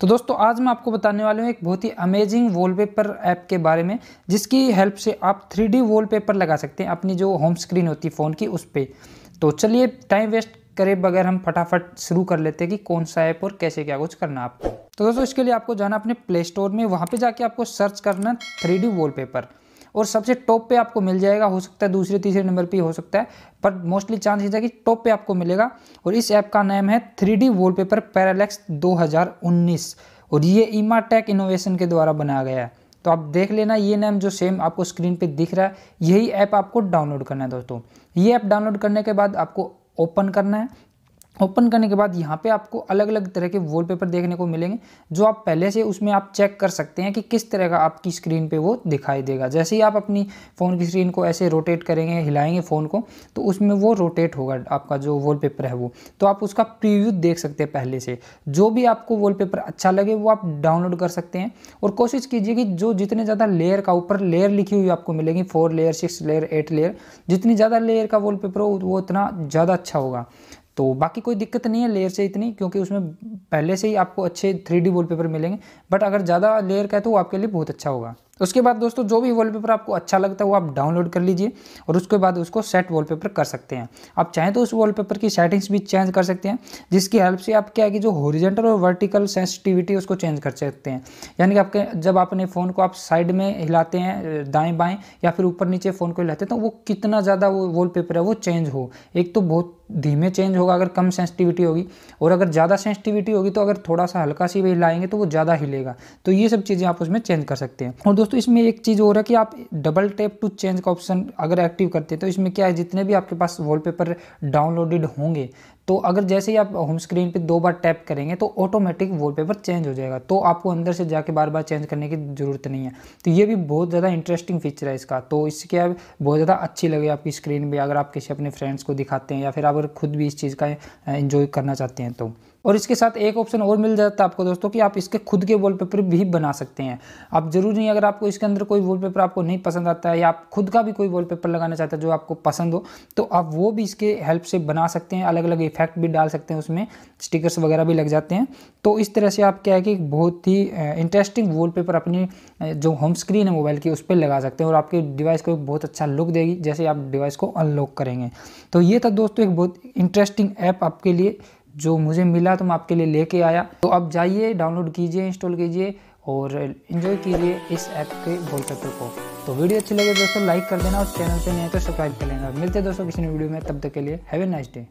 तो दोस्तों, आज मैं आपको बताने वाला हूँ एक बहुत ही अमेजिंग वॉलपेपर ऐप के बारे में, जिसकी हेल्प से आप थ्री डी वॉलपेपर लगा सकते हैं अपनी जो होम स्क्रीन होती है फ़ोन की, उस पर तो चलिए टाइम वेस्ट करे बगैर हम फटाफट शुरू कर लेते हैं कि कौन सा ऐप और कैसे क्या कुछ करना आपको। तो दोस्तों, इसके लिए आपको जाना अपने प्ले स्टोर में, वहाँ पर जाके आपको सर्च करना थ्री डी वॉलपेपर और सबसे टॉप पे आपको मिल जाएगा, हो सकता है दूसरे, तीसरे नंबर पे हो सकता है, पर मोस्टली चांस ये है कि टॉप पे आपको मिलेगा। और इस ऐप का नाम है थ्री डी वॉलपेपर पैरालेक्स 2019 और ये ईमा टेक इनोवेशन के द्वारा बनाया गया है। तो आप देख लेना, ये नाम जो सेम आपको स्क्रीन पे दिख रहा है, यही ऐप आपको डाउनलोड करना है दोस्तों। ये ऐप डाउनलोड करने के बाद आपको ओपन करना है ओपन करने के बाद यहाँ पे आपको अलग अलग तरह के वॉलपेपर देखने को मिलेंगे, जो आप पहले से उसमें आप चेक कर सकते हैं कि किस तरह का आपकी स्क्रीन पे वो दिखाई देगा। जैसे ही आप अपनी फ़ोन की स्क्रीन को ऐसे रोटेट करेंगे, हिलाएँगे फ़ोन को तो उसमें वो रोटेट होगा आपका जो वॉलपेपर है वो। तो आप उसका प्रीव्यू देख सकते हैं पहले से। जो भी आपको वॉलपेपर अच्छा लगे, वो आप डाउनलोड कर सकते हैं। और कोशिश कीजिए कि जो जितने ज़्यादा लेयर का ऊपर लेयर लिखी हुई आपको मिलेगी four layer six layer eight layer जितनी ज़्यादा लेयर का वॉलपेपर हो, वो उतना ज़्यादा अच्छा होगा। तो बाकी कोई दिक्कत नहीं है लेयर से इतनी, क्योंकि उसमें पहले से ही आपको अच्छे थ्री डी वॉलपेपर मिलेंगे। बट अगर ज़्यादा लेयर का है तो वो आपके लिए बहुत अच्छा होगा। उसके बाद दोस्तों, जो भी वॉलपेपर आपको अच्छा लगता है, वो आप डाउनलोड कर लीजिए और उसके बाद उसको सेट वॉलपेपर कर सकते हैं। आप चाहें तो उस वॉलपेपर की सेटिंग्स भी चेंज कर सकते हैं, जिसकी हेल्प से आप क्या है कि जो होरिजेंटल और वर्टिकल सेंसिटिविटी उसको चेंज कर सकते हैं। यानी कि आपके, जब अपने फ़ोन को आप साइड में हिलाते हैं दाएँ बाएँ, या फिर ऊपर नीचे फ़ोन को हिलाते हैं तो वो कितना ज़्यादा वो वॉलपेपर है, वो चेंज हो। एक तो बहुत धीमे चेंज होगा अगर कम सेंसिटिविटी होगी, और अगर ज़्यादा सेंसिटिविटी होगी तो अगर थोड़ा सा हल्का सी भी हिलाएँगे तो वो ज़्यादा हिलेगा। तो ये सब चीज़ें आप उसमें चेंज कर सकते हैं। और दोस्तों, इसमें एक चीज़ हो रहा है कि आप डबल टैप टू चेंज का ऑप्शन अगर एक्टिव करते हैं तो इसमें क्या है, जितने भी आपके पास वॉलपेपर डाउनलोडेड होंगे तो अगर जैसे ही आप होम स्क्रीन पे दो बार टैप करेंगे तो ऑटोमेटिक वॉलपेपर चेंज हो जाएगा। तो आपको अंदर से जाके बार बार चेंज करने की ज़रूरत नहीं है। तो ये भी बहुत ज़्यादा इंटरेस्टिंग फीचर है इसका। तो इससे क्या बहुत ज़्यादा अच्छी लगे आपकी स्क्रीन भी, अगर आप किसी अपने फ्रेंड्स को दिखाते हैं या फिर अगर खुद भी इस चीज़ का इन्जॉय करना चाहते हैं तो। और इसके साथ एक ऑप्शन और मिल जाता है आपको दोस्तों, कि आप इसके खुद के वॉलपेपर भी बना सकते हैं। आप ज़रूरी नहीं, अगर आपको इसके अंदर कोई वॉलपेपर आपको नहीं पसंद आता है, या आप खुद का भी कोई वॉलपेपर लगाना चाहते हैं जो आपको पसंद हो तो आप वो भी इसके हेल्प से बना सकते हैं। अलग अलग इफ़ेक्ट भी डाल सकते हैं उसमें, स्टिकर्स वगैरह भी लग जाते हैं। तो इस तरह से आप क्या है कि बहुत ही इंटरेस्टिंग वॉलपेपर अपनी जो होम स्क्रीन है मोबाइल की, उस पर लगा सकते हैं और आपके डिवाइस को एक बहुत अच्छा लुक देगी, जैसे आप डिवाइस को अनलॉक करेंगे। तो ये था दोस्तों एक बहुत इंटरेस्टिंग ऐप आपके लिए, जो मुझे मिला तो मैं आपके लिए लेके आया। तो आप जाइए डाउनलोड कीजिए इंस्टॉल कीजिए और इन्जॉय कीजिए इस ऐप के वॉलपेपर को। तो वीडियो अच्छी लगे दोस्तों लाइक कर देना और चैनल पे नहीं है तो सब्सक्राइब कर लेना। मिलते हैं दोस्तों किसी वीडियो में, तब तक के लिए हैव ए नाइस डे